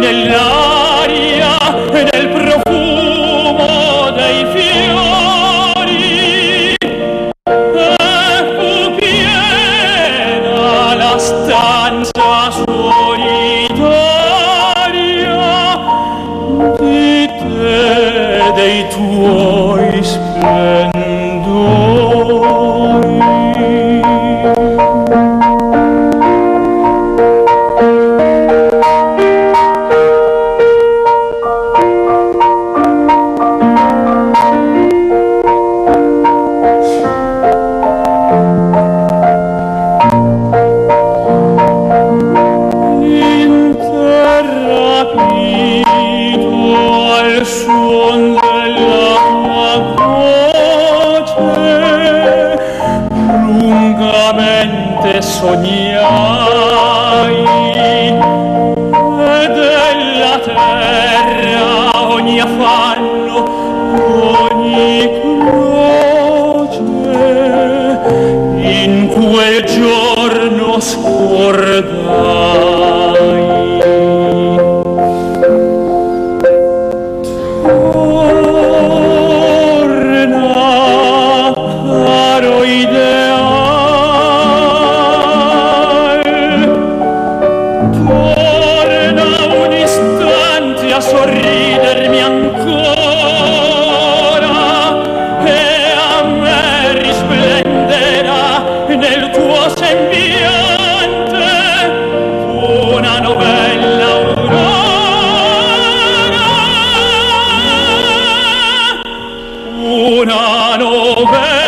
nell'aria e nel profumo dei fiori. E fu piena la stanza solitaria di te dei tuoi specchi lungamente sognai e della terra ogni affanno sorridermi ancora e a me risplenderà nel tuo sembiante una novella aurora. Una novella